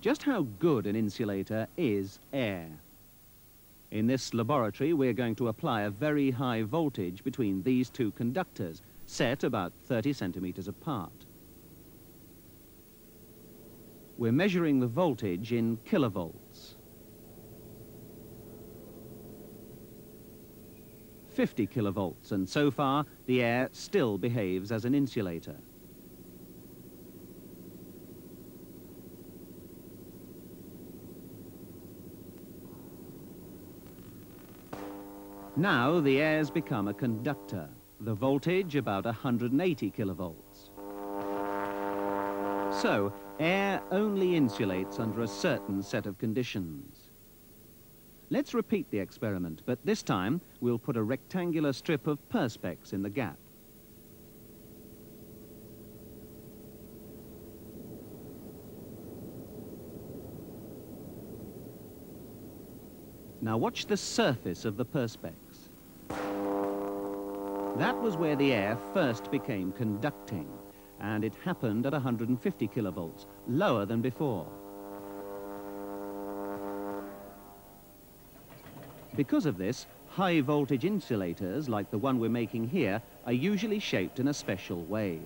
Just how good an insulator is air? In this laboratory, we're going to apply a very high voltage between these two conductors, set about 30 centimeters apart. We're measuring the voltage in kilovolts. 50 kilovolts, and so far, the air still behaves as an insulator. Now the air's become a conductor, the voltage about 180 kilovolts. So, air only insulates under a certain set of conditions. Let's repeat the experiment, but this time we'll put a rectangular strip of perspex in the gap. Now watch the surface of the perspex. That was where the air first became conducting, and it happened at 150 kilovolts, lower than before. Because of this, high voltage insulators, like the one we're making here, are usually shaped in a special way.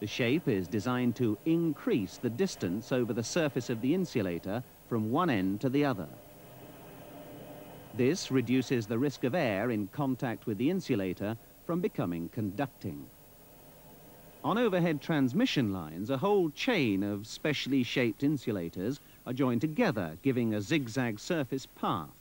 The shape is designed to increase the distance over the surface of the insulator from one end to the other. This reduces the risk of air in contact with the insulator from becoming conducting. On overhead transmission lines, a whole chain of specially shaped insulators are joined together, giving a zigzag surface path.